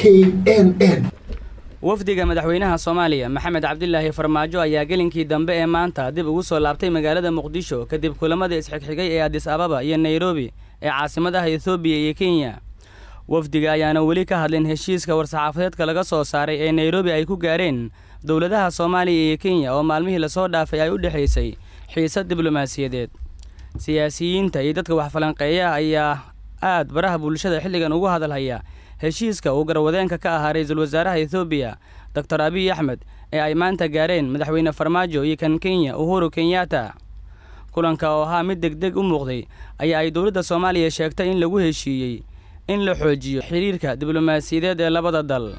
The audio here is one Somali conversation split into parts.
k n n. Wafdiga madaxweynaha soomaaliya maxamed cabdilaahi farmaajo ayaa gelinkii dambe ee maanta dib ugu soo laabtay magaalada muqdisho kadib kulamada isxigxigay ee adis ababa iyo nairobi ee caasimadaha ethoobiya iyo kenya. Wafdiga ayaana weli ka hadlin heshiiska war-saxaafadeedka laga soo saaray ee nairobi ay ku gaareen dowladaha soomaaliya iyo kenya oo maalmihii la soo dhaafay ay u dhexaysay xiisad diblomaasiyadeed. Siyaasiyiinta iyo dadka waxfalanqeeya ayaa aad baraha bulshada xilligan ugu hadalhaya heshiiska uu garwadeenka ka ahaa ra'iisul wasaaraha ethoobiya doctor abiy axmed ee ay maanta gaareen madaxweyne farmaajo iyo kan kenya uhuru kenyatta. Kulanka oo ahaa mid deg deg u muuqday ayaa ay dowladda soomaaliya sheegtay in lagu heshiiyey in la xoojiyo xiriirka diblomaasiyadeed ee labada dal.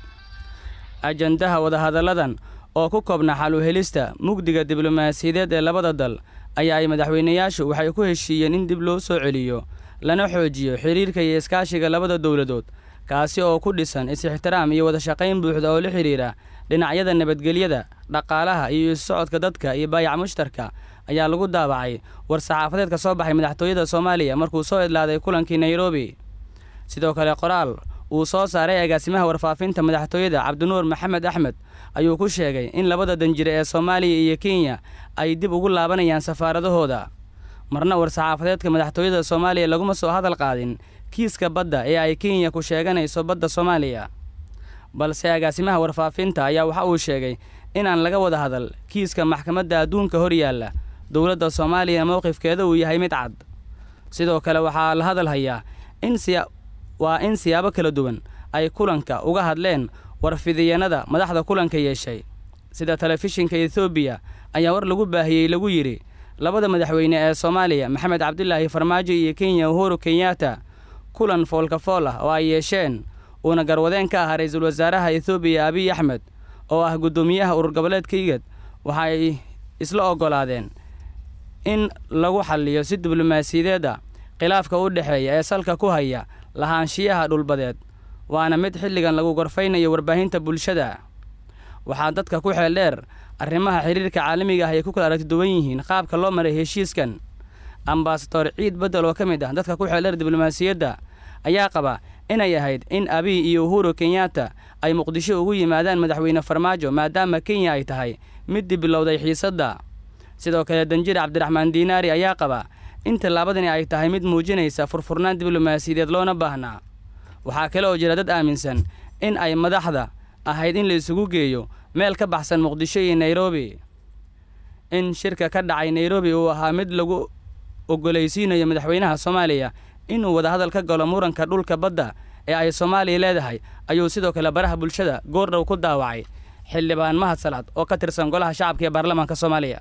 Ajandaha wadahadalladan oo ku koobna xal u helista mugdiga diblomaasiyadeed ee labada dal ayaa ay madaxweynayaashu waxay ku heshiiyeen in dib loo soo celiyo lana xoojiyo xiriirka iyo iskaashiga labada dowladood kaasi oo ku dhisan is-ixtiraam iyo wadashaqayn buuxda oo la xidhiira dhinacyada nabadgelyada dhaqaalaha iyo is-socodka dadka iyo baayac mushtarka ayaa lagu daabacay war-saxaafadeed ka soo baxay madaxtooyada soomaaliya markuu soo idlaaday kulankii nairobi. Sidoo kale qoraal uu soo saaray agaasimaha warfaafinta madaxtooyada cabdinuur maxamed axmed ayuu ku sheegay in labada danjire ee soomaaliya iyo kenya ay dib ugu laabanayaan safaaradahooda marna war-saxaafadeedka madaxtooyada soomaaliya laguma soo hadal qaadin kiiska badda ee ay kenya ku sheeganayso badda soomaaliya. Balse agaasimaha warfaafinta ayaa waxa uu sheegay inaan laga wada hadal kiiska maxkamadda adduunka hor yaalla dowladda soomaaliya mowqifkeeda uu yahay mid cad. Sidoo kale waxaa la hadal hayaa in siya waa in siyaabo kala duwan ay kulanka uga hadleen warfidiyanada madaxda kulanka yeeshay. Sida telefishinka ethoobiya ayaa war lagu baahiyey lagu yidhi labada madaxweyne ee soomaaliya maxamed cabdilaahi farmaajo iyo kenya uhuru kenyatta kulan foolkafool ah oo ay yeesheen uuna garwadeen ka ahaa ra'iisul wasaaraha ethoobiya abiy axmed oo ah guddoomiyaha urur goboleedka igad waxay isla oggolaadeen in lagu xalliyo si diblomaasiyadeeda khilaafka u dhexeeya ee salka ku haya lahaanshiyaha dhulbadeed waana mid xilligan lagu gorfaynayo warbaahinta bulshada. Waxaa dadka ku xeel dheer arrimaha xiriirka caalamiga ah ay ku kala aragti duwan yihiin qaabka loo maray heshiiskan. Ambasador ciid beddel oo ka mid ah dadka ku xeel dheer diblomaasiyadda ayaa qaba inay ahayd in abiy iyo uhuru kenyatta ay muqdisho ugu yimaadaan madaxweyne farmaajo maadaama kenya ay tahay middii bilowday xiisadda. Sidoo kale danjir cabdiraxmaan diinaari ayaa qaba in tallaabadani ay tahay mid muujinaysa furfurnaan diblomaasiyadeed loona baahnaa waxaa kale oo jira dad aaminsan in ay madaxda ahayd in la isugu geeyo meel ka baxsan muqdisho iyo nairobi. In shirka ka dhacay nairobi uu ahaa mid lagu ogolaysiinayo madaxweynaha soomaaliya inuu wadahadal ka galo muranka dhulka badda ee ay soomaaliya leedahay ayuu sidoo kale baraha bulshada goordhow ku daawacay xildhibaan mahad salaad oo ka tirsan golaha shacabka ee baarlamaanka soomaaliya